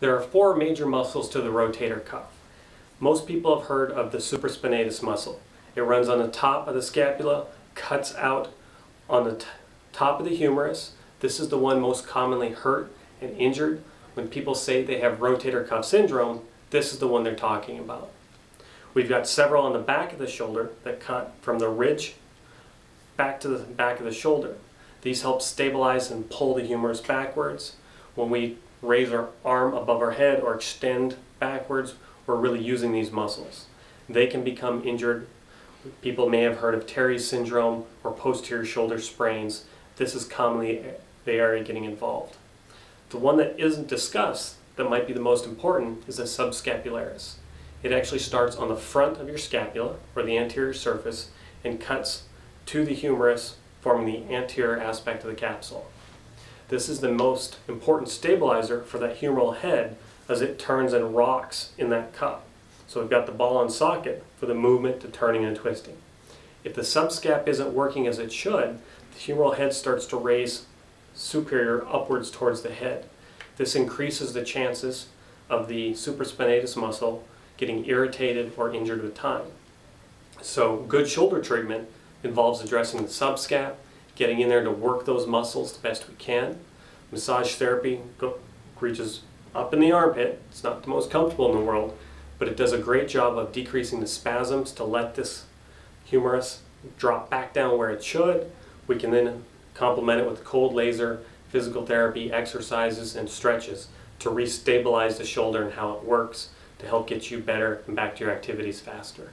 There are four major muscles to the rotator cuff. Most people have heard of the supraspinatus muscle. It runs on the top of the scapula, cuts out on the top of the humerus. This is the one most commonly hurt and injured. When people say they have rotator cuff syndrome, this is the one they're talking about. We've got several on the back of the shoulder that cut from the ridge back to the back of the shoulder. These help stabilize and pull the humerus backwards. When we raise our arm above our head or extend backwards, we're really using these muscles. They can become injured. People may have heard of teres syndrome or posterior shoulder sprains. This is commonly the area getting involved. The one that isn't discussed that might be the most important is the subscapularis. It actually starts on the front of your scapula or the anterior surface and cuts to the humerus forming the anterior aspect of the capsule. This is the most important stabilizer for that humeral head as it turns and rocks in that cup. So we've got the ball and socket for the movement to turning and twisting. If the subscap isn't working as it should, the humeral head starts to raise superior upwards towards the head. This increases the chances of the supraspinatus muscle getting irritated or injured with time. So good shoulder treatment involves addressing the subscap, getting in there to work those muscles the best we can. Massage therapy go, reaches up in the armpit. It's not the most comfortable in the world, but it does a great job of decreasing the spasms to let this humerus drop back down where it should. We can then complement it with cold laser, physical therapy, exercises, and stretches to restabilize the shoulder and how it works to help get you better and back to your activities faster.